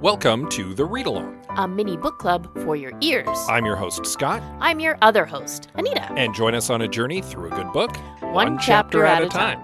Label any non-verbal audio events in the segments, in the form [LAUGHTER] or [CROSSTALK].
Welcome to the Read Along. a mini book club for your ears. I'm your host, Scott, I'm your other host, Anita. and join us on a journey through a good book, One chapter at a time.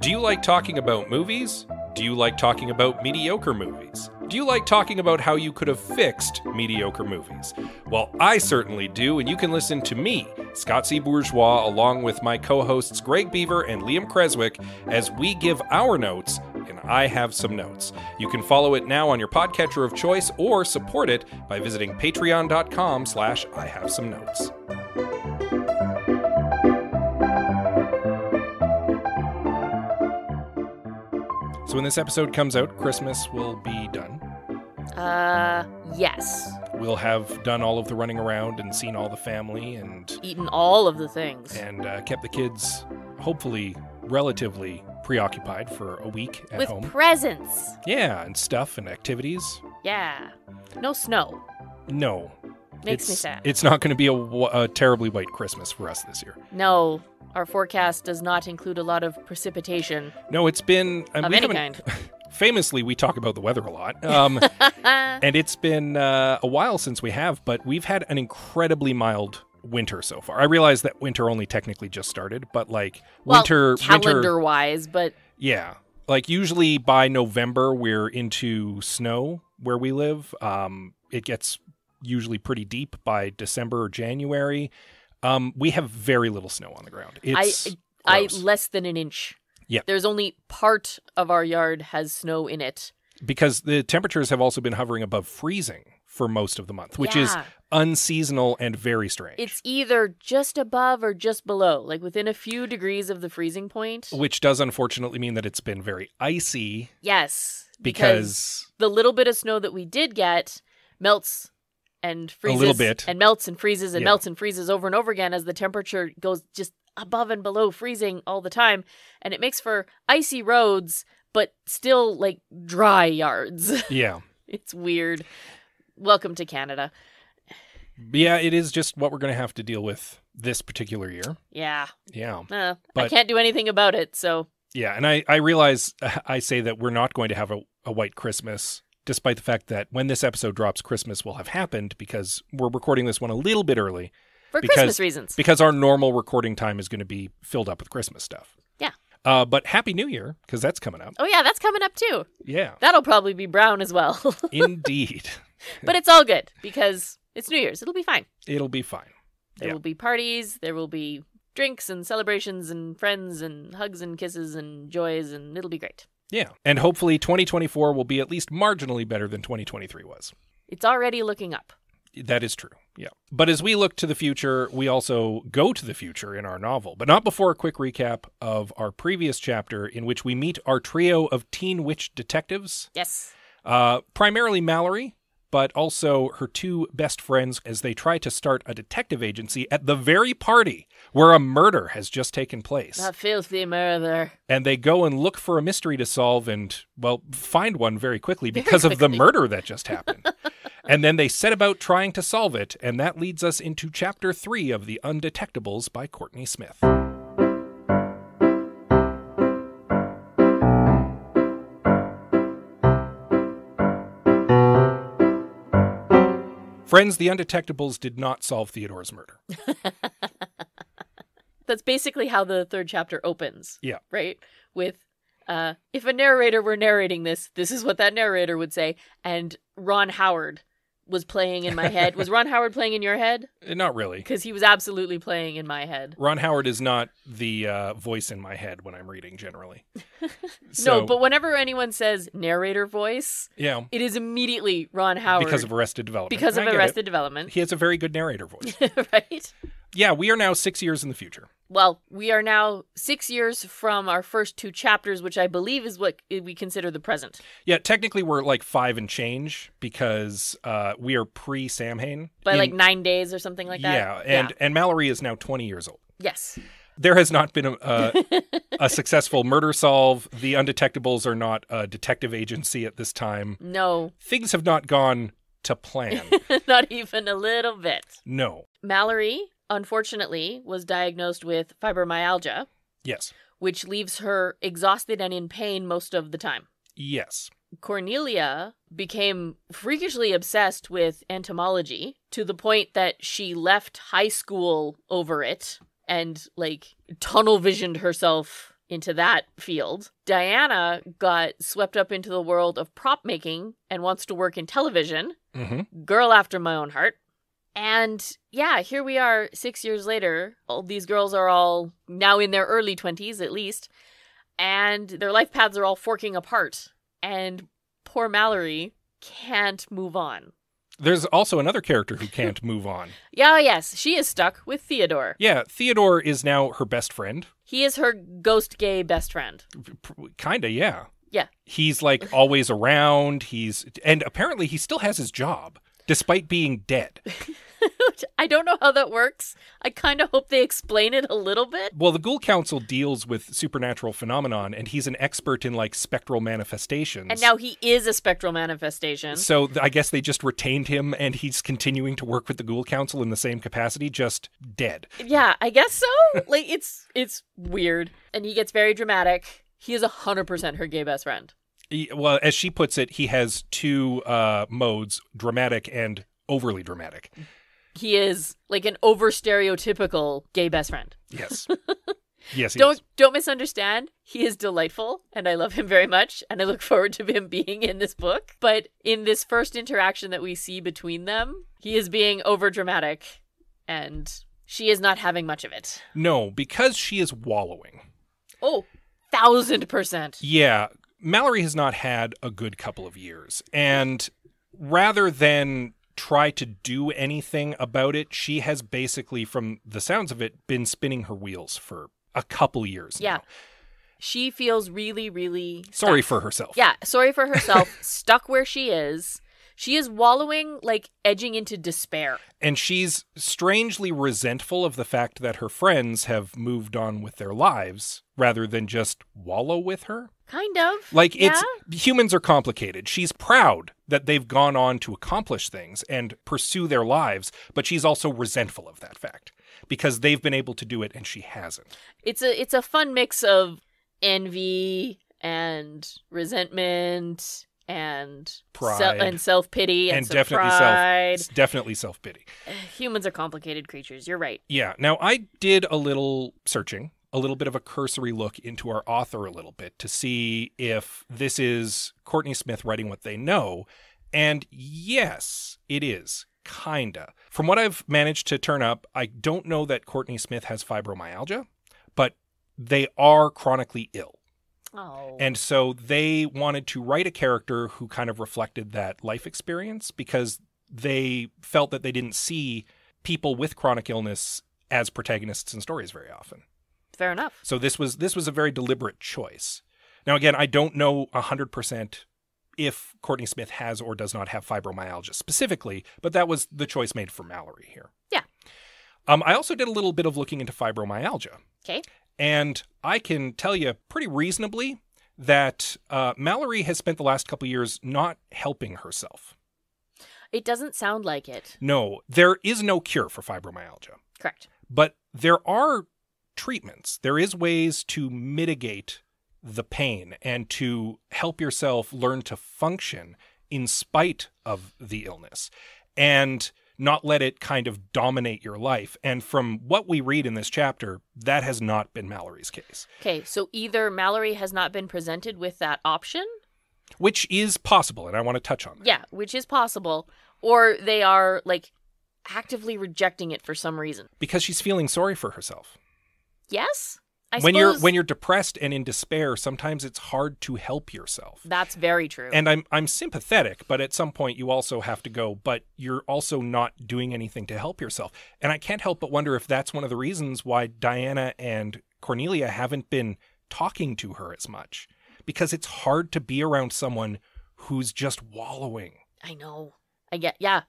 Do you like talking about movies? Do you like talking about mediocre movies? Do you like talking about how you could have fixed mediocre movies? Well, I certainly do, and you can listen to me, Scott C. Bourgeois, along with my co hosts Greg Beaver and Liam Creswick, as we give our notes and I have some notes. You can follow it now on your podcatcher of choice or support it by visiting patreon.com slash I have some notes. So when this episode comes out, Christmas will be done. Uh, yes. We'll have done all of the running around and seen all the family and Eaten all of the things. and uh, kept the kids hopefully relatively preoccupied for a week at With home. presents. yeah, and stuff and activities. Yeah. No snow. No, Makes it's, me sad. It's not going to be a, a terribly white Christmas for us this year. No, our forecast does not include a lot of precipitation No, it's been and of any kind. [LAUGHS] Famously, we talk about the weather a lot, um, [LAUGHS] and it's been uh, a while since we have. But we've had an incredibly mild winter so far. I realize that winter only technically just started, but like well, winter, calendar wise, but yeah, like usually by November we're into snow where we live. Um, it gets usually pretty deep by December or January. Um, we have very little snow on the ground. It's I gross. less than an inch. Yeah. There's only part of our yard has snow in it. because the temperatures have also been hovering above freezing for most of the month, which is unseasonal and very strange. It's either just above or just below, like within a few degrees of the freezing point. which does unfortunately mean that it's been very icy Yes, because the little bit of snow that we did get melts and freezes little bit. and melts and freezes and Yeah. melts and freezes over and over again as the temperature goes just above and below freezing all the time and it makes for icy roads but still like dry yards. [LAUGHS] yeah. it's weird. Welcome to Canada. Yeah, it is just what we're going to have to deal with this particular year. Yeah. Yeah. Uh, I can't do anything about it, so Yeah, and I I realize [LAUGHS] I say that we're not going to have a, a white Christmas despite the fact that when this episode drops Christmas will have happened because we're recording this one a little bit early for Because- Christmas reasons. because our normal recording time is going to be filled up with Christmas stuff. Yeah. Uh, but happy New Year because that's coming up. oh yeah, that's coming up too. Yeah. That'll probably be brown as well. [LAUGHS] Indeed. [LAUGHS] but it's all good because it's New Year's. It'll be fine. It'll be fine. There Yeah. will be parties, there will be drinks and celebrations and friends and hugs and kisses and joys and it'll be great. Yeah. And hopefully 2024 will be at least marginally better than 2023 was. It's already looking up. That is true. Yeah. But as we look to the future, we also go to the future in our novel, but not before a quick recap of our previous chapter in which we meet our trio of teen witch detectives, Yes. uh, primarily Mallory, but also her two best friends as they try to start a detective agency at the very party where a murder has just taken place. That filthy murder. and they go and look for a mystery to solve and well find one very quickly Very because of the murder that just [LAUGHS] happened and then they set about trying to solve it and that leads us into chapter 3 of the undetectables by courtney smyth Friends, the Undetectables did not solve Theodore's murder. [LAUGHS] That's basically how the third chapter opens. Yeah. Right? With uh if a narrator were narrating this, this is what that narrator would say. And Ron Howard was playing in my [LAUGHS] head. was Ron Howard playing in your head? Eh, Not really. Because he was absolutely playing in my head. Ron Howard is not the uh, voice in my head when I'm reading generally. [LAUGHS] So, no, but whenever anyone says narrator voice, yeah, it is immediately Ron Howard because of Arrested Development. because of get it. Arrested Development. He has a very good narrator voice. [LAUGHS] right? yeah, we are now six years in the future. Well, we are now six years from our first two chapters, which I believe is what we consider the present. Yeah, technically we're like five and change because uh, we are pre Samhain. By In- like nine days or something like that. yeah, and and Mallory is now 20 years old. Yes. there has not been a, a, [LAUGHS] a successful murder solve. The Undetectables are not a detective agency at this time. No, Things have not gone to plan. [LAUGHS] not even a little bit. no. Mallory, unfortunately, was diagnosed with fibromyalgia, Yes. which leaves her exhausted and in pain most of the time. Yes. Cornelia became freakishly obsessed with entomology to the point that she left high school over it and like tunnel visioned herself into that field. Diana got swept up into the world of prop making and wants to work in television. hmm Girl after my own heart. And yeah, here we are 6 years later. All these girls are all now in their early 20s at least, and their life paths are all forking apart. And poor Mallory can't move on. There's also another character who can't [LAUGHS] move on. Yeah, yes, she is stuck with Theodore. Yeah, Theodore is now her best friend. He is her ghost gay best friend. Kinda, yeah. Yeah. He's like always around. He's and apparently he still has his job despite being dead. [LAUGHS] I don't know how that works. I kind of hope they explain it a little bit. Well, the Ghoul Council deals with supernatural phenomenon and he's an expert in like spectral manifestations. And now he is a spectral manifestation. so th- I guess they just retained him and he's continuing to work with the Ghoul Council in the same capacity just dead. Yeah, I guess so. like it's it's weird. And he gets very dramatic. He is hundred percent her gay best friend. Well, as she puts it, he has two uh modes, dramatic and overly dramatic. He is like an over stereotypical gay best friend. Yes. [LAUGHS] yes, he Don't is. don't misunderstand. He is delightful and I love him very much and I look forward to him [LAUGHS] being in this book. But in this first interaction that we see between them, he is being over dramatic and she is not having much of it. No, because she is wallowing. Oh, thousand percent. Yeah, Mallory has not had a good couple of years. And rather than try to do anything about it, she has basically, from the sounds of it, been spinning her wheels for a couple years Yeah. now. She feels really, really Sorry stuck. for herself. Yeah, sorry for herself, [LAUGHS] stuck where she is. She is wallowing, like edging into despair. And she's strangely resentful of the fact that her friends have moved on with their lives rather than just wallow with her. Kind of. Like it's humans are complicated. She's proud that they've gone on to accomplish things and pursue their lives, but she's also resentful of that fact because they've been able to do it and she hasn't. It's a it's a fun mix of envy and resentment and Pride. and self pity and, And definitely pride. self definitely self-pity. [SIGHS] Humans are complicated creatures. You're right. Yeah. Now I did a little searching, a little bit of a cursory look into our author a little bit to see if this is Courtney Smyth writing what they know. And yes, it is. Kinda. From what I've managed to turn up, I don't know that Courtney Smyth has fibromyalgia, but they are chronically ill. Oh, And so they wanted to write a character who kind of reflected that life experience because they felt that they didn't see people with chronic illness as protagonists in stories very often. fair enough. So this was this was a very deliberate choice. Now again, I don't know 100% if Courtney Smyth has or does not have fibromyalgia specifically, but that was the choice made for Mallory here. Yeah. Um, I also did a little bit of looking into fibromyalgia. Okay. And I can tell you pretty reasonably that uh, Mallory has spent the last couple years not helping herself. It doesn't sound like it. No, there is no cure for fibromyalgia, Correct. but there are treatments. There is ways to mitigate the pain and to help yourself learn to function in spite of the illness and not let it kind of dominate your life. And from what we read in this chapter, that has not been Mallory's case. Okay, so either Mallory has not been presented with that option, which is possible, and I want to touch on that. yeah, which is possible, or they are like actively rejecting it for some reason. Because she's feeling sorry for herself. Yes, I when you're when you're depressed and in despair, sometimes it's hard to help yourself. that's very true. And I'm I'm sympathetic, but at some point you also have to go, but you're also not doing anything to help yourself. And I can't help but wonder if that's one of the reasons why Diana and Cornelia haven't been talking to her as much. Because it's hard to be around someone who's just wallowing. I know. I get yeah.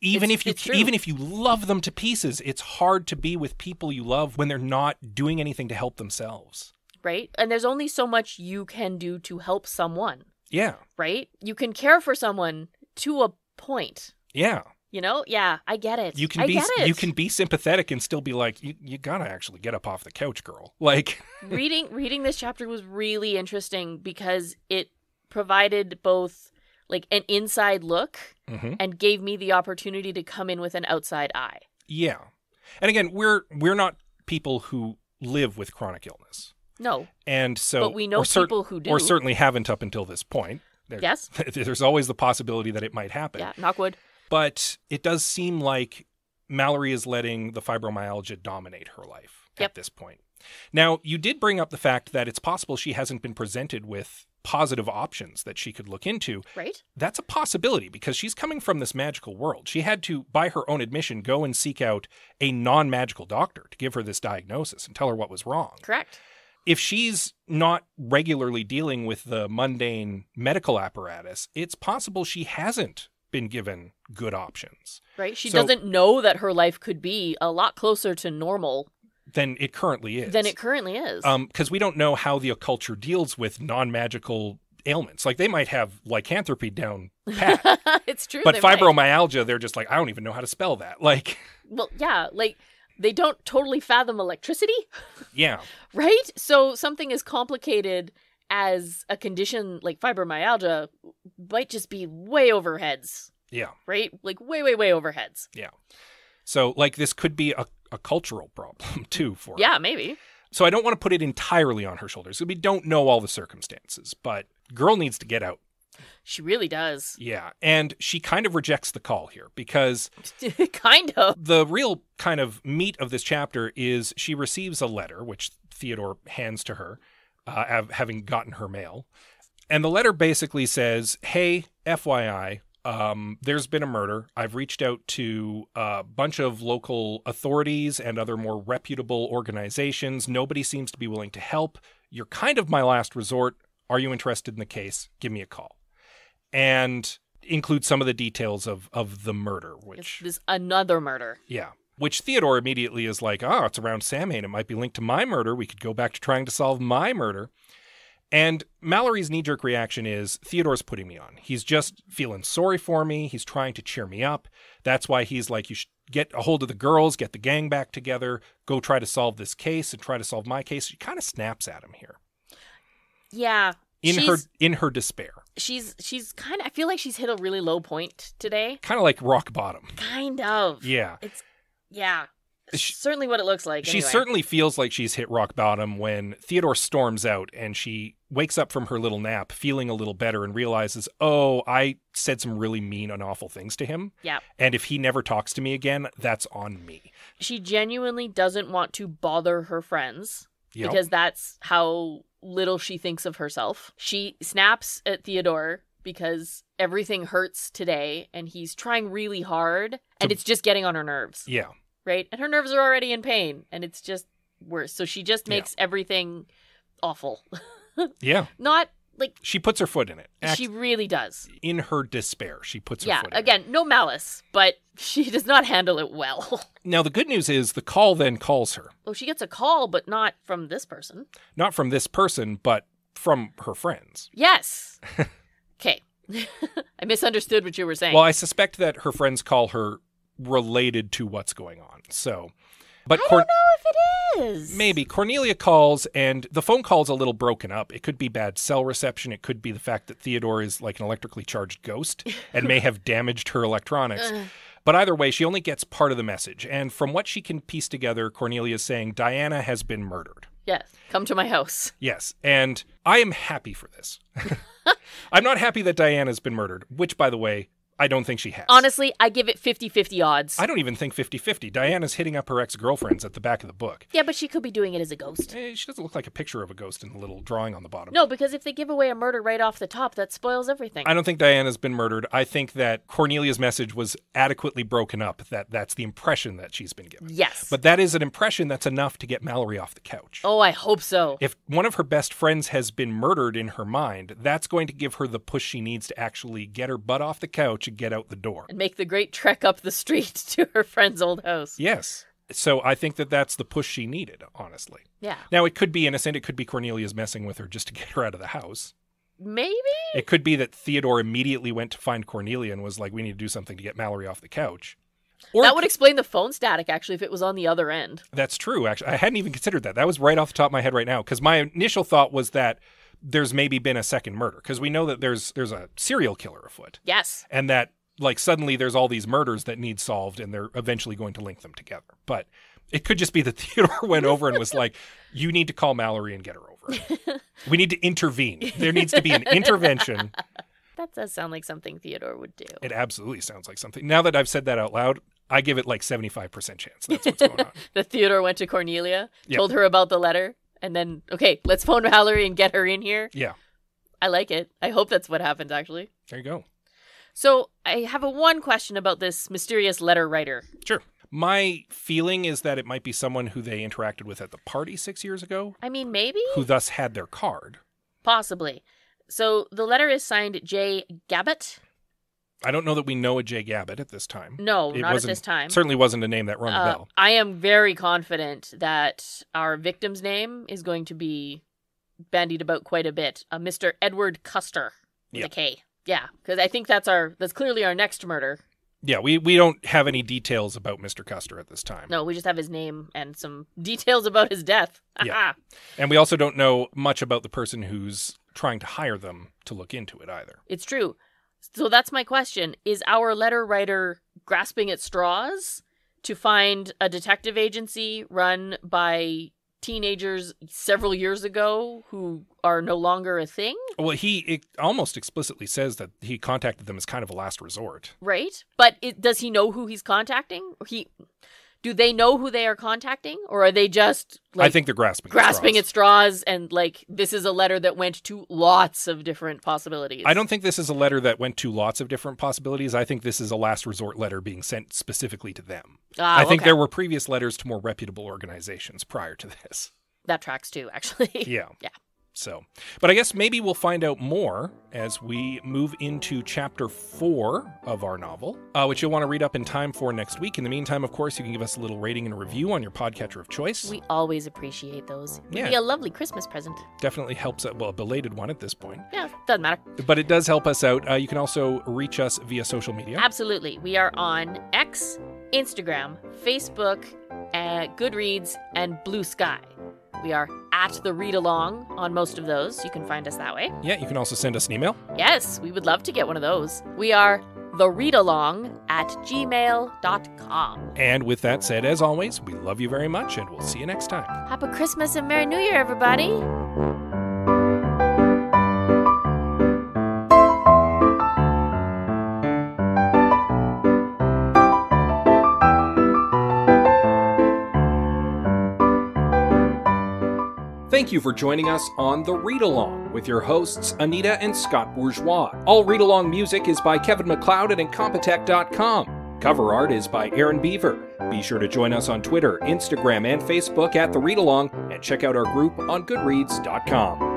Even It's- if you it's even if you love them to pieces, it's hard to be with people you love when they're not doing anything to help themselves. right? And there's only so much you can do to help someone, Yeah. right? You can care for someone to a point. Yeah. You know? Yeah, I get it. You can I be get it. you can be sympathetic and still be like, you, you gotta actually get up off the couch, girl. [LAUGHS] Like reading reading this chapter was really interesting because it provided both like an inside look Mhm. and gave me the opportunity to come in with an outside eye. Yeah. And again, we're we're not people who live with chronic illness. No, And so but we know cer- people who do. or certainly haven't up until this point. There- yes. [LAUGHS] There's always the possibility that it might happen. Yeah, knockwood. But it does seem like Mallory is letting the fibromyalgia dominate her life Yep. at this point. Now, you did bring up the fact that it's possible she hasn't been presented with positive options that she could look into. Right? That's a possibility because she's coming from this magical world. She had to, by her own admission, go and seek out a non magical doctor to give her this diagnosis and tell her what was wrong. Correct. If she's not regularly dealing with the mundane medical apparatus, it's possible she hasn't been given good options Right? She So- doesn't know that her life could be a lot closer to normal than it currently is. than it currently is. Um, because we don't know how the culture deals with non-magical ailments. Like they might have lycanthropy down pat, [LAUGHS] it's true. but they might. fibromyalgia, they're just like, I don't even know how to spell that. Like, [LAUGHS] Well, yeah, like they don't totally fathom electricity, [LAUGHS] yeah, right? So something as complicated as a condition like fibromyalgia might just be way over heads, yeah, right? Like way, way, way over heads. yeah. So like this could be a, a cultural problem [LAUGHS] too for her. Yeah, maybe. So I don't want to put it entirely on her shoulders. We don't know all the circumstances, but girl needs to get out. She really does. Yeah, and she kind of rejects the call here because [LAUGHS] kind of. the real kind of meat of this chapter is she receives a letter, which Theodore hands to her, uh, av- having gotten her mail. And the letter basically says, Hey, FYI, um, there's been a murder. I've reached out to a bunch of local authorities and other more reputable organizations. Nobody seems to be willing to help. You're kind of my last resort. Are you interested in the case? Give me a call. And include some of the details of, of the murder, which this another murder. yeah. Which Theodore immediately is like, oh, it's around Samhain. It might be linked to my murder. We could go back to trying to solve my murder. And Mallory's knee jerk reaction is Theodore's putting me on. He's just feeling sorry for me. He's trying to cheer me up. That's why he's like, you should get a hold of the girls, get the gang back together, go try to solve this case and try to solve my case. She kind of snaps at him here Yeah. in her in her despair. she's she's kind of I feel like she's hit a really low point today. Kind of like rock bottom. Kind of. Yeah. It's yeah. She- Certainly what it looks like. She anyway. certainly feels like she's hit rock bottom when Theodore storms out and she wakes up from her little nap feeling a little better and realizes, oh, I said some really mean and awful things to him. Yeah. And if he never talks to me again, that's on me. She genuinely doesn't want to bother her friends Yep. because that's how little she thinks of herself. She snaps at Theodore because everything hurts today and he's trying really hard and To- it's just getting on her nerves, yeah. Right? And her nerves are already in pain and it's just worse. So she just Yeah. makes everything awful. [LAUGHS] Yeah. Not like She puts her foot in it. Act- she really does. in her despair, she puts her Yeah, foot in it. again, no malice, but [LAUGHS] she does not handle it well. [LAUGHS] Now, the good news is the call then calls her. well, she gets a call, but not from this person. Not from this person, but from her friends. Yes. Okay. I misunderstood what you were saying. Well, I suspect that her friends call her related to what's going on. So, but I don't know if it is. Maybe. Cornelia calls, and the phone call's a little broken up. It could be bad cell reception. It could be the fact that Theodore is like an electrically charged ghost and may have damaged her electronics. But either way, she only gets part of the message. And from what she can piece together, Cornelia is saying Diana has been murdered. Yes. Come to my house. Yes. And I am happy for this. [LAUGHS] I'm not happy that Diana's been murdered, which, by the way, I don't think she has. Honestly, I give it 50 50 odds. I don't even think 50 50. Diana's hitting up her ex girlfriends at the back of the book. yeah, but she could be doing it as a ghost. Eh, she doesn't look like a picture of a ghost in the little drawing on the bottom. No, because if they give away a murder right off the top, that spoils everything. I don't think Diana's been murdered. I think that Cornelia's message was adequately broken up. That that's the impression that she's been given. yes. But that is an impression that's enough to get Mallory off the couch. oh, I hope so. If one of her best friends has been murdered in her mind, that's going to give her the push she needs to actually get her butt off the couch to get out the door. And make the great trek up the street [LAUGHS] to her friend's old house. Yes. So I think that that's the push she needed, honestly. Yeah. Now, it could be innocent. It could be Cornelia's messing with her just to [LAUGHS] get her out of the house. Maybe? It could be that Theodore immediately went to find Cornelia and was like, we need to do something to get Mallory off the couch. Or that would explain the phone static, actually, if it was on the other end. That's true. Actually, I hadn't even considered that. That was right off the top of my head right now because my initial thought was that there's maybe been a second murder because we know that there's there's a serial killer afoot Yes. and that like suddenly there's all these murders that need solved and they're eventually going to link them together. But it could just be that [LAUGHS] Theodore went over and was like, "You need to call Mallory and get her over. [LAUGHS] We need to intervene. There needs to be an intervention." [LAUGHS] That does sound like something Theodore would do. It absolutely sounds like something. Now that I've said that out loud, I give it like 75% chance. That's what's going on. that Theodore went to Cornelia, Yeah. told her about the letter, and then, okay, let's phone Valerie and get her in here. Yeah. I like it. I hope that's what happens actually. There you go. So I have a one question about this mysterious letter writer. Sure. My feeling is that it might be someone who they interacted with at the party six years ago, I mean, maybe? who thus had their card. Possibly. So the letter is signed J. Gabbett. I don't know that we know a Jay Gabbett at this time. No, It not at this time. Certainly wasn't a name that rung a Uh, bell. I am very confident that our victim's name is going to be bandied about quite a bit. Uh, Mr. Edward Kuster with Yeah. a K. Yeah, because I think that's our that's clearly our next murder. Yeah, we, we don't have any details about Mr. Kuster at this time. No, we just have his name and some details about his death. Yeah. And we also don't know much about the person who's trying to hire them to look into it either. It's true. So that's my question. Is our letter writer grasping at straws to find a detective agency run by teenagers several years ago who are no longer a thing? Well, he it almost explicitly says that he contacted them as kind of a last resort. Right? But it, does he know who he's contacting? He do they know who they are contacting or are they just like I think they're grasping. grasping at at straws and like this is a letter that went to lots of different possibilities? I don't think this is a letter that went to lots of different possibilities. I think this is a last resort letter being sent specifically to them. Ah, I think okay. there were previous letters to more reputable organizations prior to this. that tracks too actually. [LAUGHS] Yeah. Yeah. So, but I guess maybe we'll find out more as we move into chapter four of our novel, uh, which you'll want to read up in time for next week. In the meantime, of course, you can give us a little rating and review on your podcatcher of choice. We always appreciate those. It'd Yeah. be a lovely Christmas present. Definitely helps out, well, a belated one at this point, Yeah, doesn't matter. but it does help us out. Uh, you can also reach us via social media. Absolutely. We are on X, Instagram, Facebook, uh, Goodreads, and Blue Sky. We are at the read along on most of those. You can find us that way. Yeah, you can also send us an email. Yes, we would love to get one of those. We are the read along at gmail.com. And with that said, as always, we love you very much and we'll see you next time. Happy Christmas and Merry New Year, everybody. Thank you for joining us on The Read Along with your hosts, Anita and Scott Bourgeois. All read along music is by Kevin MacLeod at Incompetech.com. Cover art is by Erin Beever. Be sure to join us on Twitter, Instagram, and Facebook at The Read Along and check out our group on Goodreads.com.